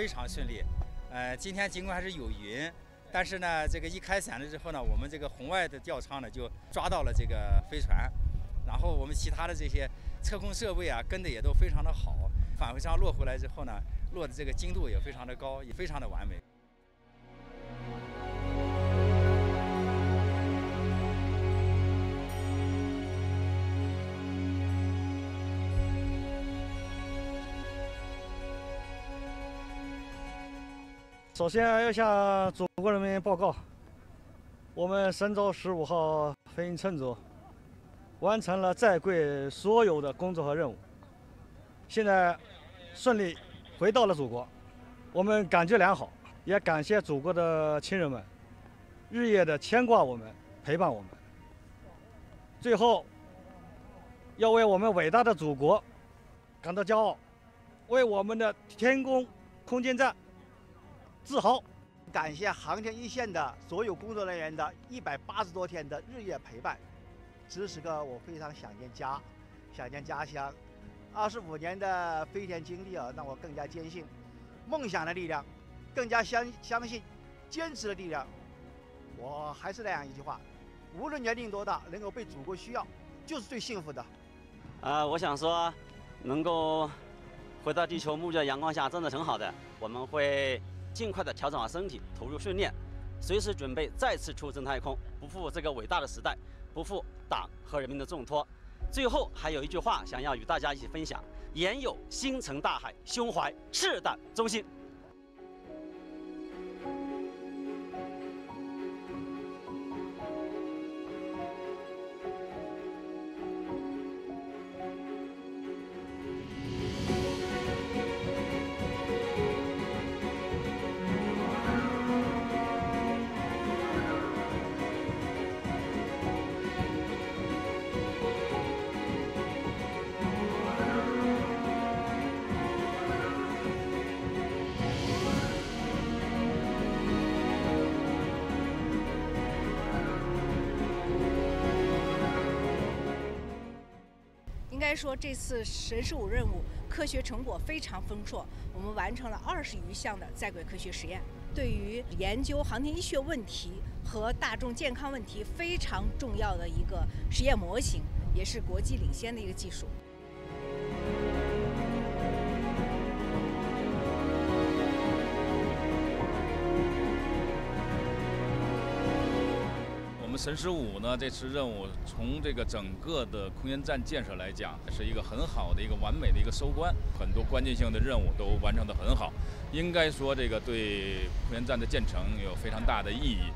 非常顺利，呃，今天尽管还是有云，但是呢，这个一开伞了之后呢，我们这个红外的吊舱呢就抓到了这个飞船，然后我们其他的这些测控设备啊跟的也都非常的好，返回舱落回来之后呢，落的这个精度也非常的高，也非常的完美。首先要向祖国人民报告，我们神舟十五号飞行乘组完成了在轨所有的工作和任务，现在顺利回到了祖国，我们感觉良好，也感谢祖国的亲人们日夜的牵挂我们，陪伴我们。最后，要为我们伟大的祖国感到骄傲，为我们的天宫空间站。自豪，感谢航天一线的所有工作人员的一百八十多天的日夜陪伴。此时此刻，我非常想念家，想念家乡。二十五年的飞天经历啊，让我更加坚信梦想的力量，更加相相信坚持的力量。我还是那样一句话：无论年龄多大，能够被祖国需要，就是最幸福的。呃，我想说，能够回到地球沐浴阳光下，真的挺好的。我们会。尽快的调整好身体，投入训练，随时准备再次出征太空，不负这个伟大的时代，不负党和人民的重托。最后还有一句话想要与大家一起分享：言有星辰大海，胸怀赤胆忠心。该说，这次神十五任务科学成果非常丰硕，我们完成了二十余项的在轨科学实验，对于研究航天医学问题和大众健康问题非常重要的一个实验模型，也是国际领先的一个技术。神十五呢？这次任务从这个整个的空间站建设来讲，是一个很好的一个完美的一个收官，很多关键性的任务都完成的很好。应该说，这个对空间站的建成有非常大的意义。